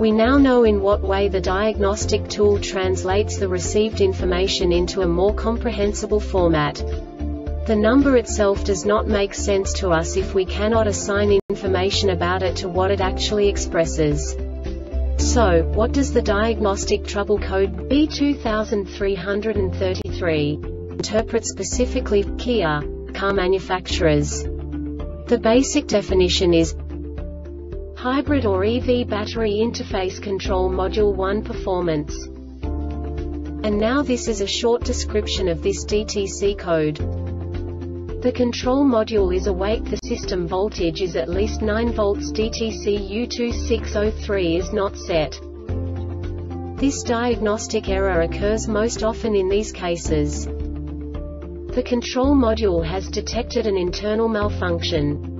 We now know in what way the diagnostic tool translates the received information into a more comprehensible format. The number itself does not make sense to us if we cannot assign information about it to what it actually expresses. So, what does the diagnostic trouble code B2333 interpret specifically Kia car manufacturers? The basic definition is Hybrid or EV Battery Interface Control Module 1 Performance. And now this is a short description of this DTC code. The control module is awake the system voltage is at least 9 volts DTC U2603 is not set. This diagnostic error occurs most often in these cases. The control module has detected an internal malfunction.